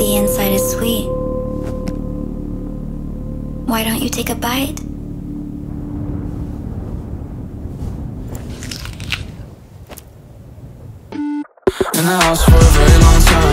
The inside is sweet. Why don't you take a bite? In the house for a very long time